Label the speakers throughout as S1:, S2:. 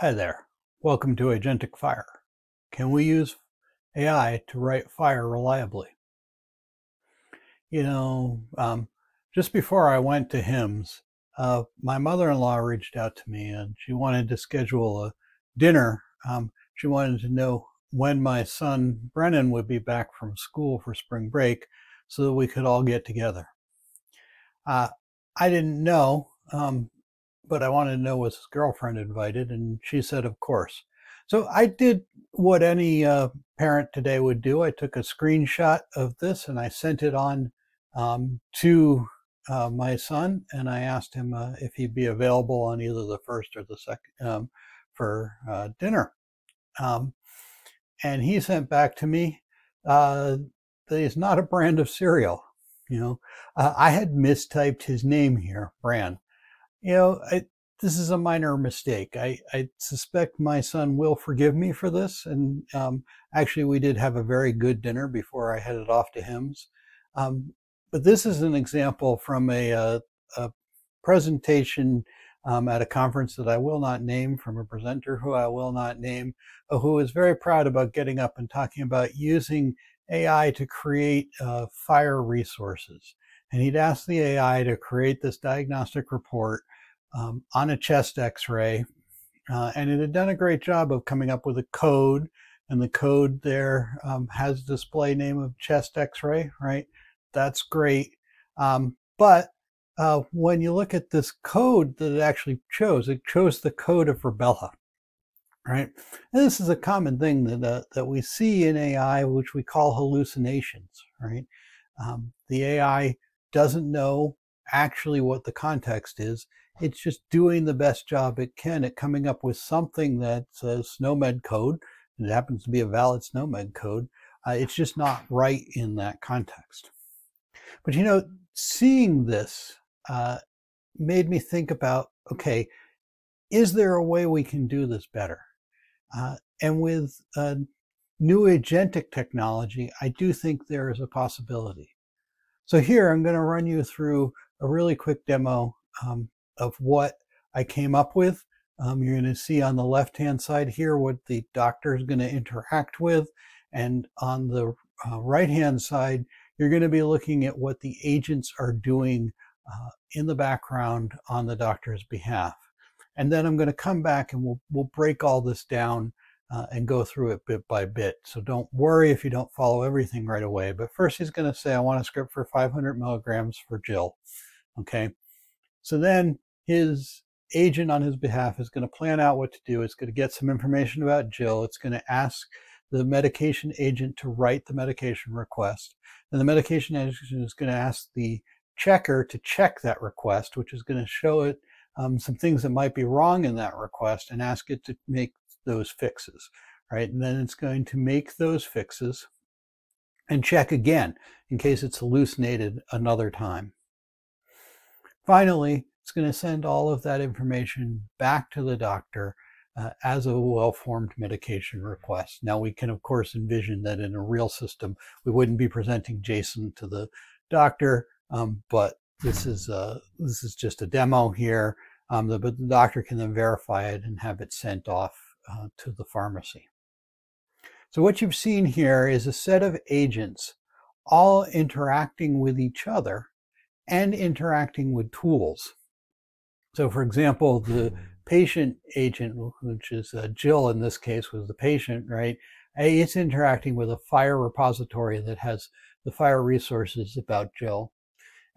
S1: Hi there. Welcome to Agentic FHIR. Can we use AI to write FHIR reliably? You know, um, just before I went to HIMSS, uh, my mother-in-law reached out to me and she wanted to schedule a dinner. Um, she wanted to know when my son Brennan would be back from school for spring break so that we could all get together. Uh, I didn't know um, but I wanted to know was his girlfriend invited, and she said, of course. So I did what any uh, parent today would do. I took a screenshot of this and I sent it on um, to uh, my son, and I asked him uh, if he'd be available on either the first or the second um, for uh, dinner. Um, and he sent back to me uh, that he's not a brand of cereal. You know, uh, I had mistyped his name here, brand you know, I, this is a minor mistake. I, I, suspect my son will forgive me for this. And um, actually, we did have a very good dinner before I headed off to HIMSS. Um, but this is an example from a, a, uh, a presentation um, at a conference that I will not name from a presenter who I will not name, who is very proud about getting up and talking about using AI to create uh, FHIR resources. And he'd asked the AI to create this diagnostic report um, on a chest x-ray. Uh, and it had done a great job of coming up with a code. And the code there um, has display name of chest x-ray, right? That's great. Um, but uh, when you look at this code that it actually chose, it chose the code of Rubella, right? And this is a common thing that, uh, that we see in AI, which we call hallucinations, right? Um, the AI doesn't know actually what the context is. It's just doing the best job it can at coming up with something that's a SNOMED code. And It happens to be a valid SNOMED code. Uh, it's just not right in that context. But you know, seeing this uh, made me think about, okay, is there a way we can do this better? Uh, and with new agentic technology, I do think there is a possibility. So here I'm going to run you through a really quick demo um, of what I came up with. Um, you're going to see on the left hand side here what the doctor is going to interact with. And on the uh, right hand side, you're going to be looking at what the agents are doing uh, in the background on the doctor's behalf. And then I'm going to come back and we'll, we'll break all this down uh, and go through it bit by bit. So don't worry if you don't follow everything right away. But first he's going to say, I want a script for 500 milligrams for Jill. Okay. So then his agent on his behalf is going to plan out what to do. It's going to get some information about Jill. It's going to ask the medication agent to write the medication request. And the medication agent is going to ask the checker to check that request, which is going to show it um, some things that might be wrong in that request and ask it to make those fixes, right? And then it's going to make those fixes and check again in case it's hallucinated another time. Finally, it's going to send all of that information back to the doctor uh, as a well-formed medication request. Now we can of course envision that in a real system we wouldn't be presenting JSON to the doctor, um, but this is uh, this is just a demo here. Um, the, but the doctor can then verify it and have it sent off uh, to the pharmacy. So what you've seen here is a set of agents all interacting with each other and interacting with tools. So for example, the patient agent, which is uh, Jill in this case was the patient, right? It's interacting with a FHIR repository that has the FHIR resources about Jill.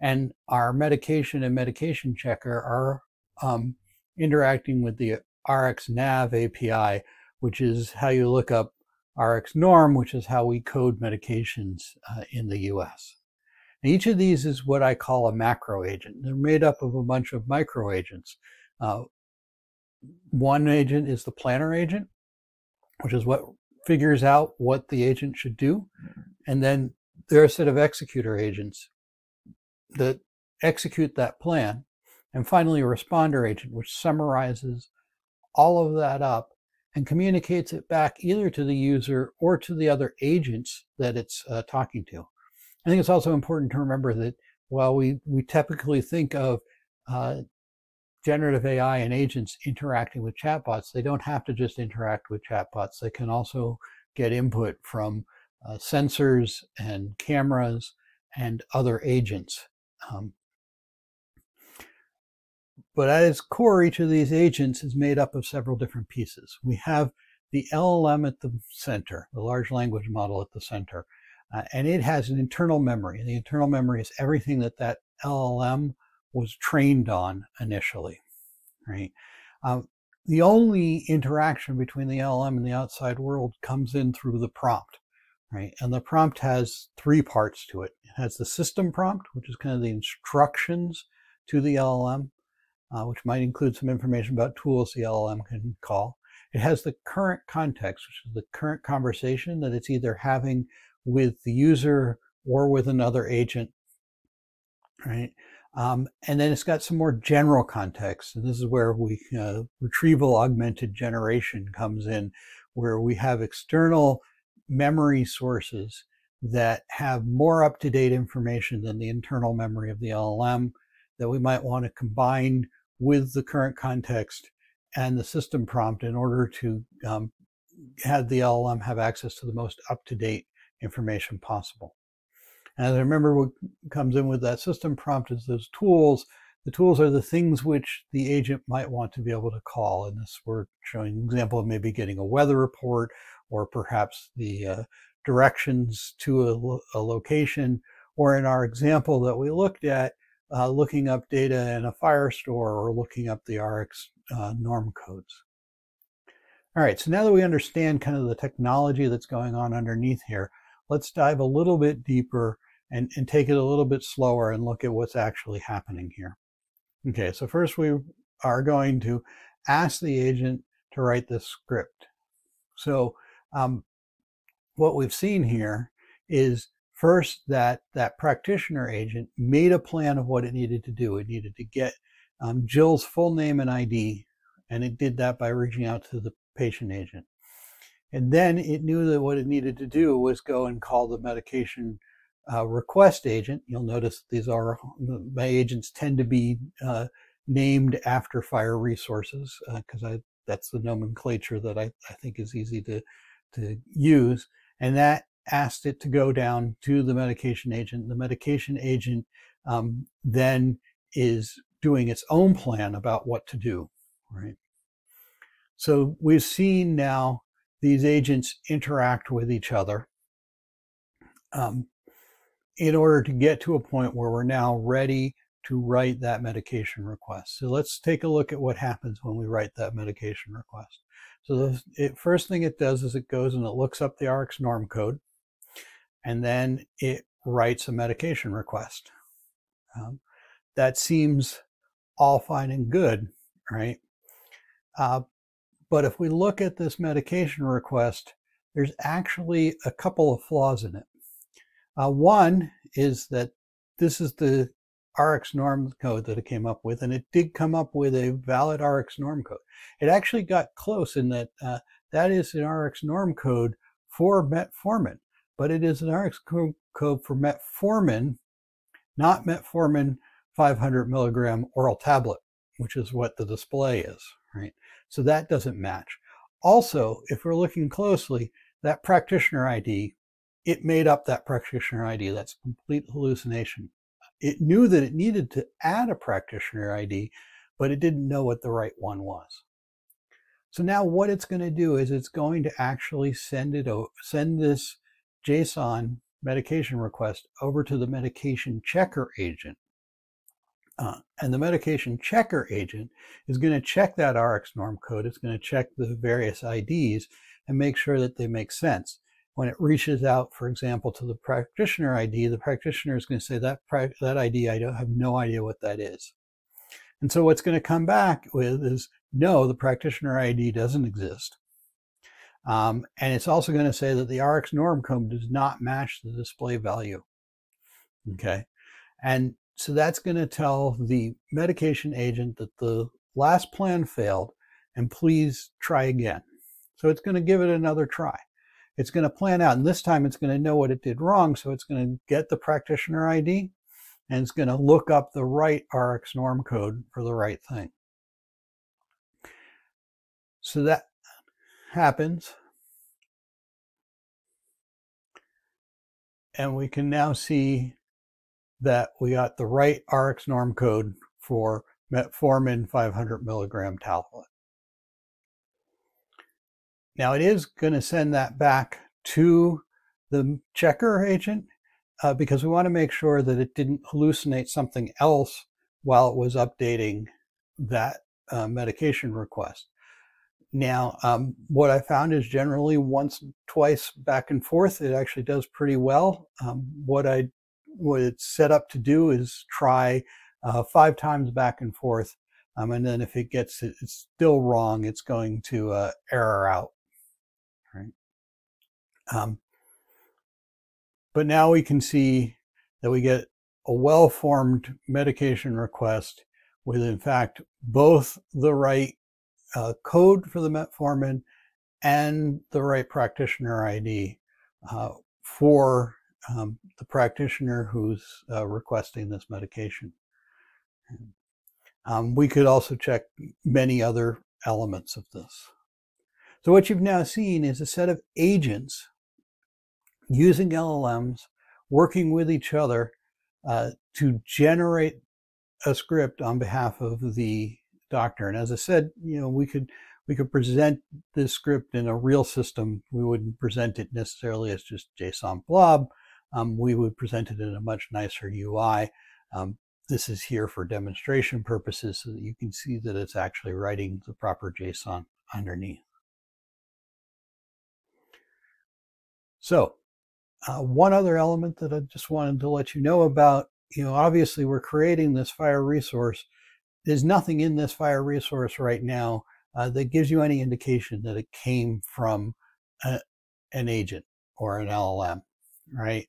S1: And our medication and medication checker are um, interacting with the RxNav API, which is how you look up RxNorm, which is how we code medications uh, in the US. And each of these is what I call a macro agent. They're made up of a bunch of micro agents. Uh, one agent is the planner agent, which is what figures out what the agent should do. And then there are a set of executor agents that execute that plan. And finally, a responder agent, which summarizes all of that up and communicates it back either to the user or to the other agents that it's uh, talking to. I think it's also important to remember that while we, we typically think of uh, generative AI and agents interacting with chatbots, they don't have to just interact with chatbots. They can also get input from uh, sensors and cameras and other agents. Um, but at its core, each of these agents is made up of several different pieces. We have the LLM at the center, the large language model at the center, uh, and it has an internal memory. And the internal memory is everything that that LLM was trained on initially, right? Um, the only interaction between the LLM and the outside world comes in through the prompt, right? And the prompt has three parts to it. It has the system prompt, which is kind of the instructions to the LLM, uh, which might include some information about tools the LLM can call. It has the current context, which is the current conversation that it's either having with the user or with another agent, right? Um, and then it's got some more general context. And this is where we uh, retrieval augmented generation comes in, where we have external memory sources that have more up-to-date information than the internal memory of the LLM that we might want to combine with the current context and the system prompt in order to um, have the LLM have access to the most up-to-date information possible. And I remember what comes in with that system prompt is those tools. The tools are the things which the agent might want to be able to call. And this we're showing an example of maybe getting a weather report or perhaps the uh, directions to a, a, location. Or in our example that we looked at, uh, looking up data in a FHIR store or looking up the RX uh, norm codes. All right, so now that we understand kind of the technology that's going on underneath here, let's dive a little bit deeper and, and take it a little bit slower and look at what's actually happening here. Okay, so first we are going to ask the agent to write this script. So um, what we've seen here is first that that practitioner agent made a plan of what it needed to do. It needed to get um, Jill's full name and ID, and it did that by reaching out to the patient agent. And then it knew that what it needed to do was go and call the medication uh, request agent. You'll notice these are, my agents tend to be uh, named after FHIR resources because uh, that's the nomenclature that I, I think is easy to, to use. And that asked it to go down to the medication agent. The medication agent um, then is doing its own plan about what to do, right? So we've seen now these agents interact with each other um, in order to get to a point where we're now ready to write that medication request. So let's take a look at what happens when we write that medication request. So the it, first thing it does is it goes and it looks up the RX norm code, and then it writes a medication request. Um, that seems all fine and good, right? Uh, but if we look at this medication request, there's actually a couple of flaws in it. Uh, one is that this is the RX norm code that it came up with, and it did come up with a valid RX norm code. It actually got close in that uh, that is an RX norm code for metformin, but it is an RX code for metformin, not metformin 500 milligram oral tablet, which is what the display is, right? So that doesn't match. Also, if we're looking closely, that practitioner ID, it made up that practitioner ID. That's a complete hallucination. It knew that it needed to add a practitioner ID, but it didn't know what the right one was. So now what it's going to do is it's going to actually send it send this JSON medication request over to the medication checker agent. Uh, and the medication checker agent is going to check that RX norm code. It's going to check the various IDs and make sure that they make sense. When it reaches out, for example, to the practitioner ID, the practitioner is going to say that that ID, I don't have no idea what that is. And so what's going to come back with is, no, the practitioner ID doesn't exist. Um, and it's also going to say that the RX norm code does not match the display value. Okay. And so that's going to tell the medication agent that the last plan failed and please try again. So it's going to give it another try. It's going to plan out, and this time it's going to know what it did wrong. So it's going to get the practitioner ID and it's going to look up the right RX norm code for the right thing. So that happens. And we can now see that we got the right RX norm code for metformin 500 milligram tablet. Now it is going to send that back to the checker agent uh, because we want to make sure that it didn't hallucinate something else while it was updating that uh, medication request. Now, um, what I found is generally once, twice back and forth, it actually does pretty well. Um, what I what it's set up to do is try uh, five times back and forth, um, and then if it gets it, it's still wrong, it's going to uh, error out. Right. Um, but now we can see that we get a well-formed medication request with, in fact, both the right uh, code for the metformin and the right practitioner ID uh, for um, the practitioner who's uh, requesting this medication. Um, we could also check many other elements of this. So what you've now seen is a set of agents using LLMs, working with each other uh, to generate a script on behalf of the doctor. And as I said, you know, we could we could present this script in a real system. We wouldn't present it necessarily as just JSON blob. Um, we would present it in a much nicer UI. Um, this is here for demonstration purposes so that you can see that it's actually writing the proper JSON underneath. So uh, one other element that I just wanted to let you know about, you know, obviously we're creating this FHIR resource. There's nothing in this FHIR resource right now uh, that gives you any indication that it came from a, an agent or an LLM, right?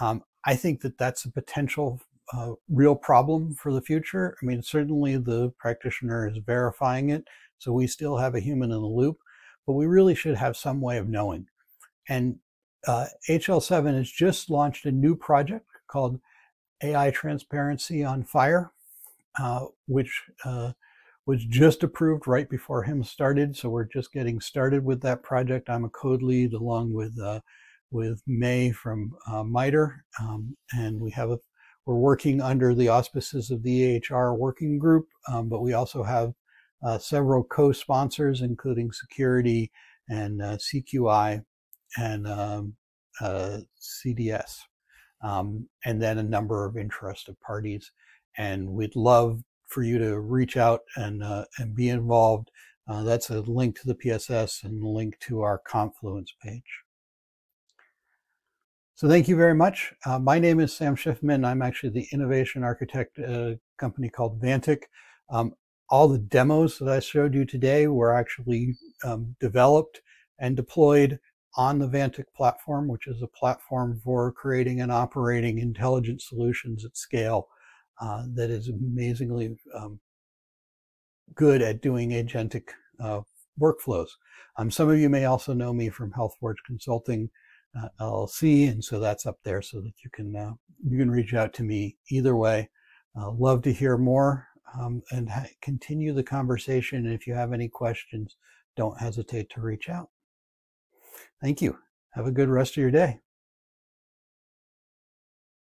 S1: Um, I think that that's a potential uh, real problem for the future. I mean, certainly the practitioner is verifying it, so we still have a human in the loop, but we really should have some way of knowing. And uh, HL7 has just launched a new project called AI Transparency on FHIR, uh, which uh, was just approved right before HIMSS started. So we're just getting started with that project. I'm a code lead along with uh, with May from uh, MITRE, um, and we have a we're working under the auspices of the EHR working group, um, but we also have uh, several co-sponsors, including security and CQI and um, uh, CDS, um, and then a number of interested parties. And we'd love for you to reach out and, uh, and be involved. Uh, that's a link to the PSS and a link to our Confluence page. So thank you very much. Uh, my name is Sam Schifman. I'm actually the innovation architect at a company called Vantiq. Um, all the demos that I showed you today were actually um, developed and deployed on the Vantiq platform, which is a platform for creating and operating intelligent solutions at scale uh, that is amazingly um, good at doing agentic uh, workflows. Um, some of you may also know me from HealthForge Consulting uh, LLC, and so that's up there so that you can uh, you can reach out to me either way. Uh, love to hear more um, and continue the conversation. And if you have any questions, don't hesitate to reach out. Thank you. Have a good rest of your day.